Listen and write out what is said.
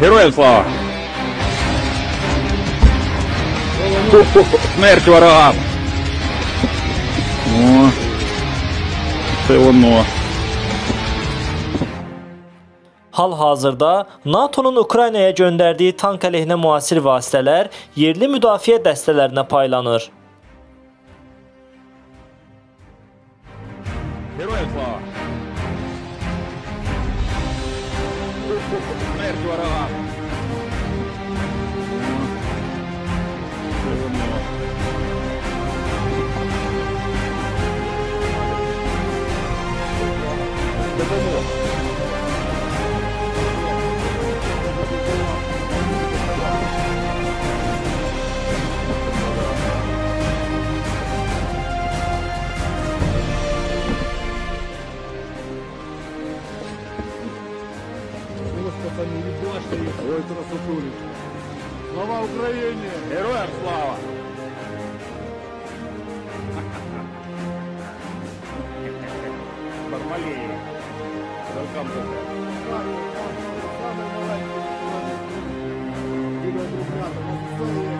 Героям слава! Смерть ворогам! О, це воно. Hal-hazırda NATO-nun Ukraynaya göndərdiyi tank əleyhinə müasir vasitələr yerli müdafiə dəstələrinə paylanır. Героям слава! Merco eravamo. Dopo це воно. Допомога! Ой, красотулі. Слава Україні! Героям слава! Бармалеї. Welcome to the- Саме маленький. Біля ребята, ну, це є.